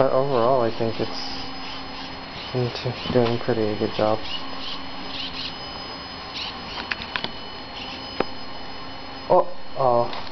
But overall, I think it's doing pretty good job. Oh, oh.